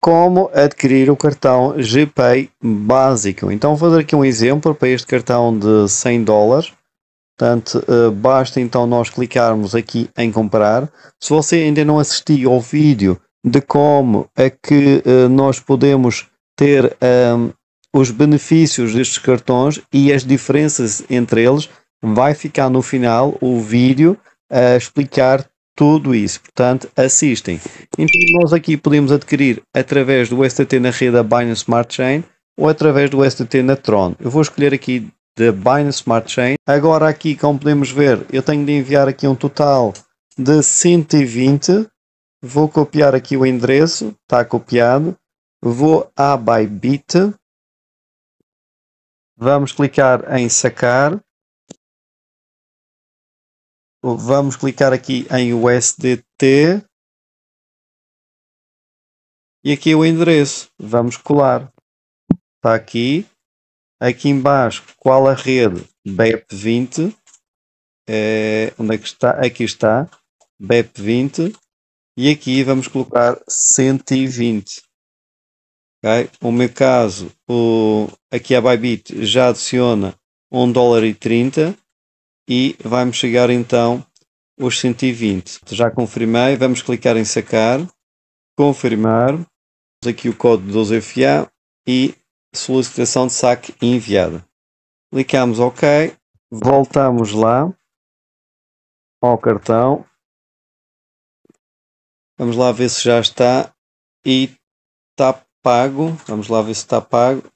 como adquirir o cartão GPay básico. Então vou fazer aqui um exemplo para este cartão de 100 dólares. Portanto, uh, basta então nós clicarmos aqui em comprar. Se você ainda não assistiu ao vídeo de como é que uh, nós podemos ter um, os benefícios destes cartões e as diferenças entre eles, vai ficar no final o vídeo a explicar tudo isso. Portanto, assistem. Então, nós aqui podemos adquirir através do STT na rede da Binance Smart Chain ou através do STT na Tron. Eu vou escolher aqui da Binance Smart Chain. Agora aqui, como podemos ver, eu tenho de enviar aqui um total de 120. Vou copiar aqui o endereço, está copiado. Vou a Bybit. Vamos clicar em sacar. Vamos clicar aqui em USDT. E aqui o endereço. Vamos colar. Está aqui. Aqui embaixo, qual a rede? BEP20. É, onde é que está? Aqui está. BEP20. E aqui vamos colocar 120. Okay? O meu caso, o, aqui a Bybit já adiciona 1 dólar e 30 e vai-me chegar então os 120. Já confirmei, vamos clicar em sacar, confirmar, aqui o código 12FA e solicitação de saque enviada. Clicamos OK, voltamos lá ao cartão. Vamos lá ver se já está e está pago. Vamos lá ver se está pago.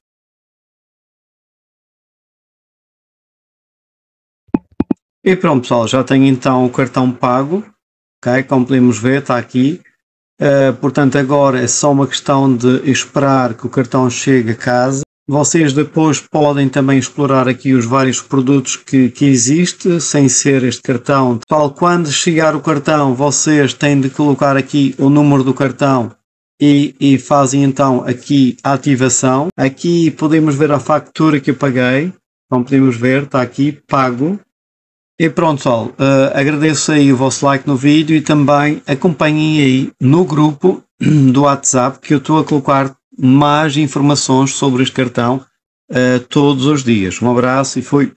E pronto pessoal, já tenho então o cartão pago. Ok, como podemos ver, está aqui. Uh, portanto, agora é só uma questão de esperar que o cartão chegue a casa. Vocês depois podem também explorar aqui os vários produtos que, que existe, sem ser este cartão. Pessoal, quando chegar o cartão, vocês têm de colocar aqui o número do cartão e, e fazem então aqui a ativação. Aqui podemos ver a factura que eu paguei. Como podemos ver, está aqui, pago. E pronto, pessoal, uh, agradeço aí o vosso like no vídeo e também acompanhem aí no grupo do WhatsApp que eu estou a colocar mais informações sobre este cartão uh, todos os dias. Um abraço e fui.